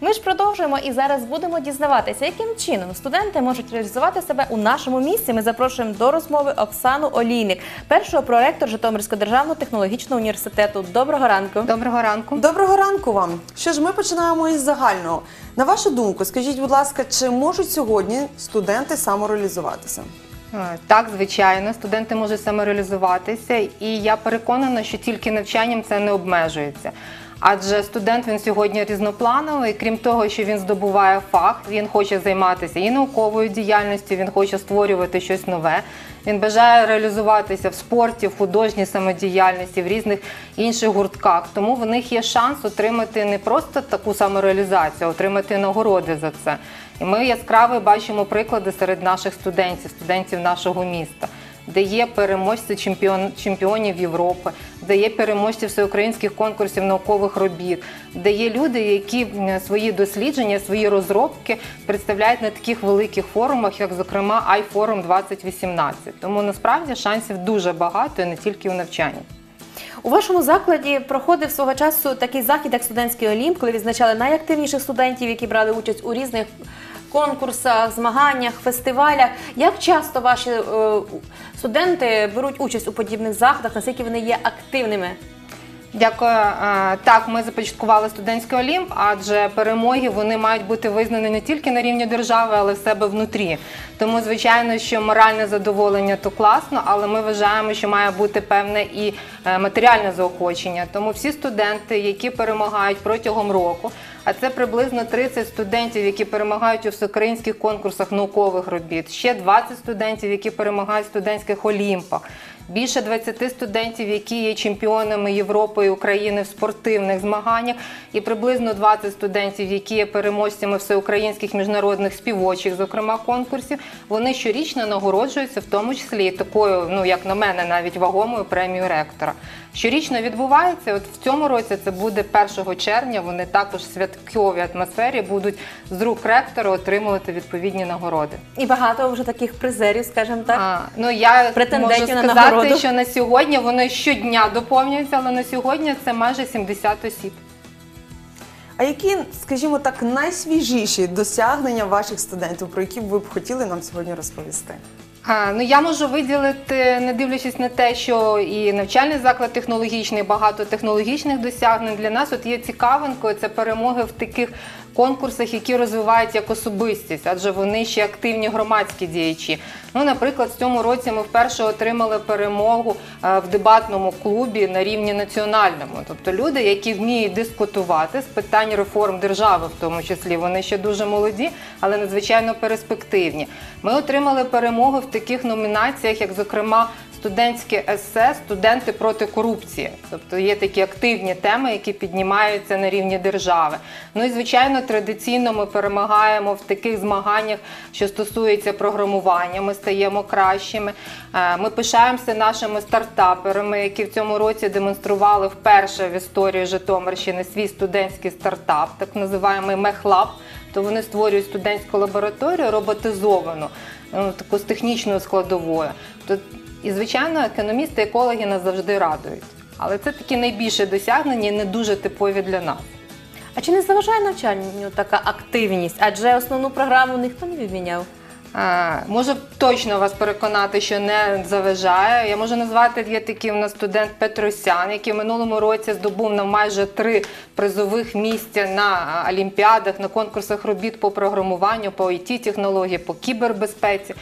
Ми ж продовжуємо і зараз будемо дізнаватися, яким чином студенти можуть реалізувати себе у нашому місці. Ми запрошуємо до розмови Оксану Олійник, першого проректор Житомирського державного технологічного університету. Доброго ранку. Доброго ранку. Доброго ранку вам. Що ж, ми починаємо із загального. На вашу думку, скажіть, будь ласка, чи можуть сьогодні студенти самореалізуватися? Е, Так, звичайно, студенти можуть самореалізуватися, і я переконана, що тільки навчанням це не обмежується. Адже студент він сьогодні різноплановий, крім того, що він здобуває фах, він хоче займатися і науковою діяльністю, він хоче створювати щось нове. Він бажає реалізуватися в спорті, в художній самодіяльності, в різних інших гуртках. Тому в них є шанс отримати не просто таку самореалізацію, а отримати нагороди за це. І ми яскраво бачимо приклади серед наших студентів, студентів нашого міста, де є переможці чемпіон, чемпіонів Європи, де є переможці всеукраїнських конкурсів наукових робіт, де є люди, які свої дослідження, свої розробки представляють на таких великих форумах, як зокрема iForum 2018. Тому насправді шансів дуже багато, і не тільки у навчанні. У вашому закладі проходив свого часу такий захід, як студентський олімп, коли відзначали найактивніших студентів, які брали участь у різних конкурсах, змаганнях, фестивалях. Як часто ваші е, студенти беруть участь у подібних заходах? Наскільки вони є активними? Дякую. Е, Так, ми започаткували студентський олімп, адже перемоги вони мають бути визнані не тільки на рівні держави, але в себе внутрі. Тому, звичайно, що моральне задоволення то класно, але ми вважаємо, що має бути певне і е, матеріальне заохочення. Тому всі студенти, які перемагають протягом року, а це приблизно 30 студентів, які перемагають у всеукраїнських конкурсах наукових робіт, ще 20 студентів, які перемагають в студентських олімпах. Більше 20 студентів, які є чемпіонами Європи і України в спортивних змаганнях, і приблизно 20 студентів, які є переможцями всеукраїнських міжнародних співочих, зокрема конкурсів, вони щорічно нагороджуються, в тому числі і такою, ну як на мене, навіть вагомою премією ректора. Щорічно відбувається. От в цьому році це буде 1 червня. Вони також в святковій атмосфері будуть з рук ректора отримувати відповідні нагороди. І багато вже таких призерів, скажімо так. А, ну я Претендентів можу на нагороду. що на сьогодні вони щодня доповнюються, але на сьогодні це майже 70 осіб. А які, скажімо так, найсвіжіші досягнення ваших студентів, про які б ви б хотіли нам сьогодні розповісти? А, ну я можу виділити, не дивлячись на те, що і навчальний заклад технологічний, багато технологічних досягнень для нас от є цікавинкою. Це перемоги в таких конкурсах, які розвивають як особистість, адже вони ще активні громадські діячі. Ну, наприклад, в цьому році ми вперше отримали перемогу е, в дебатному клубі на рівні національному. Тобто люди, які вміють дискутувати з питань реформ держави, в тому числі, вони ще дуже молоді, але надзвичайно перспективні. Ми отримали перемогу в таких номінаціях, як, зокрема, студентське есе, студенти проти корупції. Тобто є такі активні теми, які піднімаються на рівні держави. Ну і звичайно, традиційно ми перемагаємо в таких змаганнях, що стосується програмування. Ми стаємо кращими. Е, Ми пишаємося нашими стартаперами, які в цьому році демонстрували вперше в історії Житомирщини свій студентський стартап, так називаємо Мехлаб. То вони створюють студентську лабораторію роботизовану, ну, таку з технічною складовою. І, звичайно, економісти, екологи нас завжди радують. Але це такі найбільші досягнення і не дуже типові для нас. А чи не заважає навчанню така активність? Адже основну програму ніхто не відміняв. Е, Можу точно вас переконати, що не заважає. Я можу назвати є такий у нас студент Петросян, який в минулому році здобув на майже три призових місця на олімпіадах, на конкурсах робіт по програмуванню, по it технології по кібербезпеці.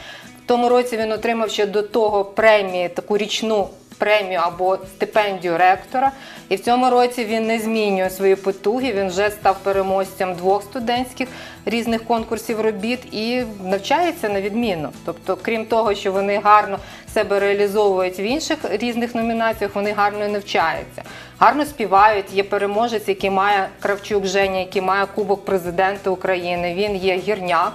В тому році він отримав ще до того премії, таку річну премію або стипендію ректора. І в цьому році він не змінює свої потуги. Він вже став переможцем двох студентських різних конкурсів робіт і навчається на відмінно. Тобто, крім того, що вони гарно себе реалізовують в інших різних номінаціях, вони гарно навчаються. Гарно співають. Є переможець, який має Кравчук Женя, який має Кубок президента України. Він є гірняк.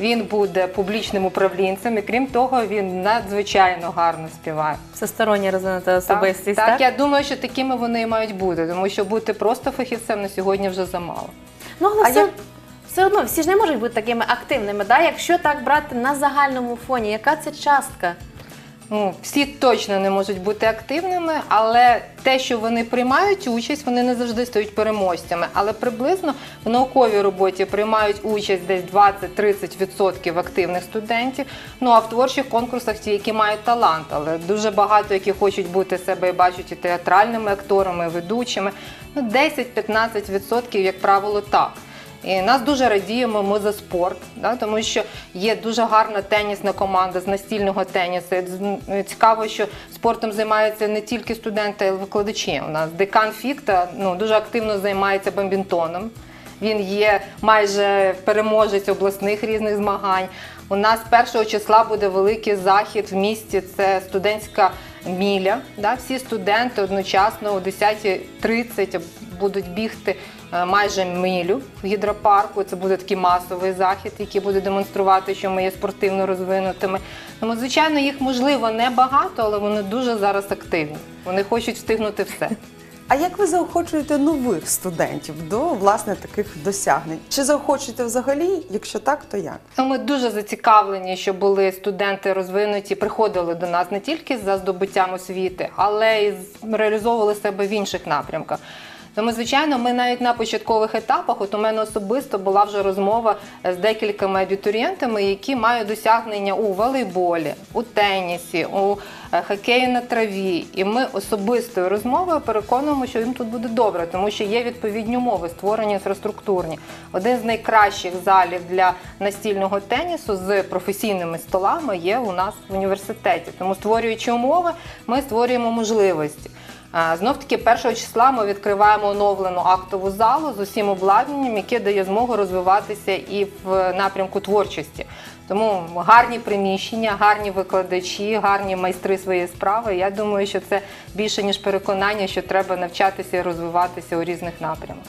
Він буде публічним управлінцем, і крім того, він надзвичайно гарно співає. Всестороння розвинута особистість. Так, Так, так, я думаю, що такими вони і мають бути, тому що бути просто фахівцем на сьогодні вже замало. Ну, але А все, я... все одно всі ж не можуть бути такими активними. Да? Якщо так брати на загальному фоні, яка це частка? Ну, всі точно не можуть бути активними, але те, що вони приймають участь, вони не завжди стають переможцями. Але приблизно в науковій роботі приймають участь десь 20-30% активних студентів. Ну а в творчих конкурсах ті, які мають талант, але дуже багато, які хочуть бути себе і бачать і театральними акторами, і ведучими. Ну, 10-15%, як правило, так. І нас дуже радіємо ми за спорт, да, тому що є дуже гарна тенісна команда з настільного тенісу. Цікаво, що спортом займаються не тільки студенти, а й викладачі. У нас декан Фікта ну, дуже активно займається бомбінтоном. Він є майже переможець обласних різних змагань. У нас 1 числа буде великий захід в місті. Це студентська міля. Да? Всі студенти одночасно о 10.30 будуть бігти е, майже милю в гідропарку. Це буде такий масовий захід, який буде демонструвати, що ми є спортивно розвинутими. Тому, звичайно, їх можливо небагато, але вони дуже зараз активні. Вони хочуть встигнути все. А як ви заохочуєте нових студентів до власне таких досягнень? Чи заохочуєте взагалі? Якщо так, то як? Ну, Ми дуже зацікавлені, що були студенти розвинуті, приходили до нас не тільки за здобуттям освіти, але й реалізовували себе в інших напрямках. Тому, звичайно, ми навіть на початкових етапах, от у мене особисто була вже розмова з декількома абітурієнтами, які мають досягнення у волейболі, у тенісі, у е, хокеї на траві. І ми особистою розмовою переконуємо, що їм тут буде добре, тому що є відповідні умови, створені інфраструктурні. Один з найкращих залів для настільного тенісу з професійними столами є у нас в університеті. Тому створюючи умови, ми створюємо можливості. Знов таки, 1 числа ми відкриваємо оновлену актову залу з усім обладнанням, яке дає змогу розвиватися і в напрямку творчості. Тому гарні приміщення, гарні викладачі, гарні майстри своєї справи. Я думаю, що це більше ніж переконання, що треба навчатися і розвиватися у різних напрямах.